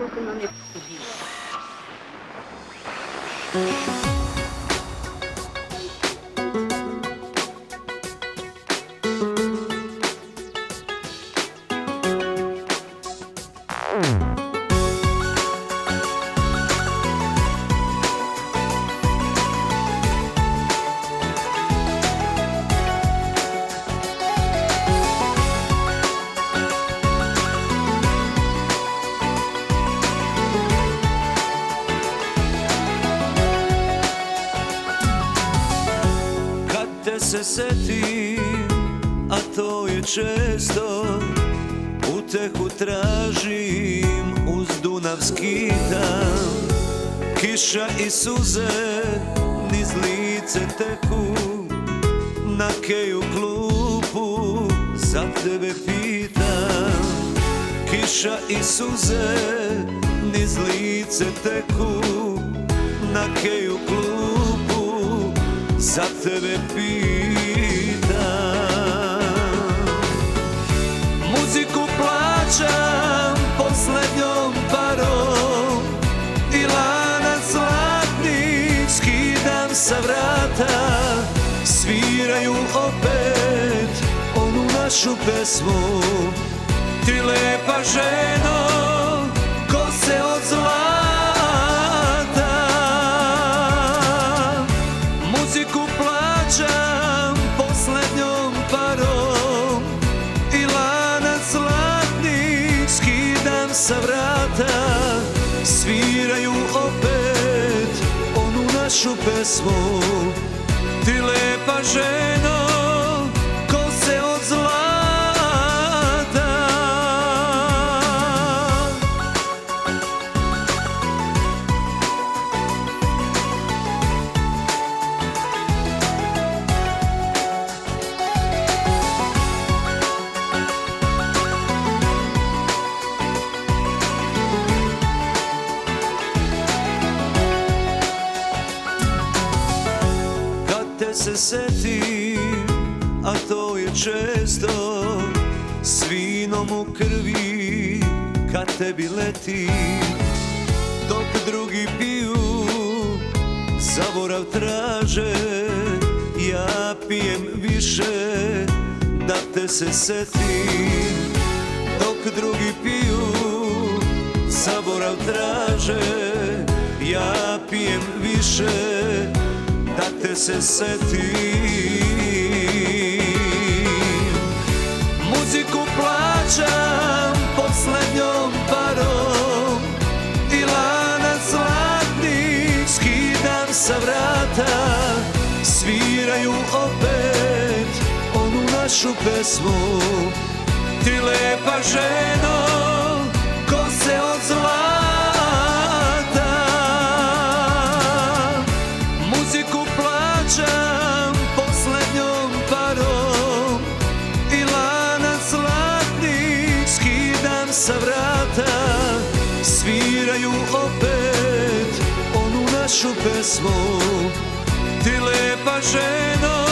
porque não é possível. Se setim, a to je često. Utehu tražim uz Dunavski dan Kiša i suze niz lice teku. Na keju klupu za tebe pitam. Kiša i suze niz lice teku. Na keju klupu za tebe pitam. Muziku plaćam posljednjom parom I lanac zlatni skidam sa vrata. Sviraju opet onu našu pesmu. Ti lepa ženo, našu pesmu. Ti lepa ženo, Se setim, a to je često S vinom u krvi, kad tebi leti. Dok drugi piju, zaborav traže Ja pijem više, da te se setim. Dok drugi piju, zaborav traže Ja pijem više, se setim. Muziku plaćam posljednjom parom I lanac zlatni skidam sa vrata. Sviraju opet onu našu pesmu. Ti lepa ženo, vrata Sviraju opet onu našu pesmu. Ti lepa ženo,